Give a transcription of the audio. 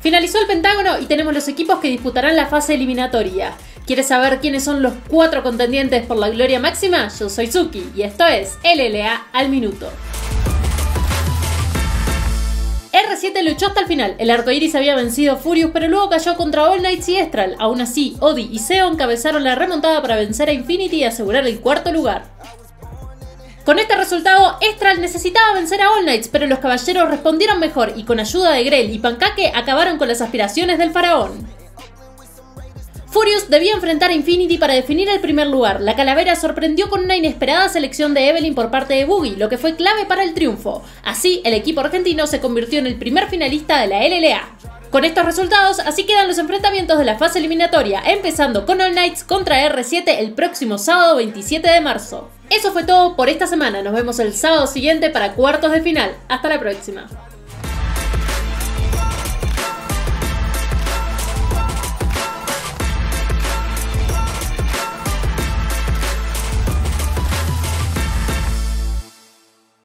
Finalizó el Pentágono y tenemos los equipos que disputarán la fase eliminatoria. ¿Quieres saber quiénes son los cuatro contendientes por la gloria máxima? Yo soy Suki y esto es LLA al minuto. R7 luchó hasta el final. El arcoiris había vencido Furious, pero luego cayó contra All Knights y Estral. Aún así, Odi y Seo encabezaron la remontada para vencer a Infinity y asegurar el cuarto lugar. Con este resultado, Estral necesitaba vencer a All Knights, pero los caballeros respondieron mejor y con ayuda de Grell y Pancake acabaron con las aspiraciones del faraón. Furious debía enfrentar a Infinity para definir el primer lugar. La calavera sorprendió con una inesperada selección de Evelyn por parte de Boogie, lo que fue clave para el triunfo. Así, el equipo argentino se convirtió en el primer finalista de la LLA. Con estos resultados, así quedan los enfrentamientos de la fase eliminatoria, empezando con All Knights contra R7 el próximo sábado 27 de marzo. Eso fue todo por esta semana, nos vemos el sábado siguiente para cuartos de final. Hasta la próxima.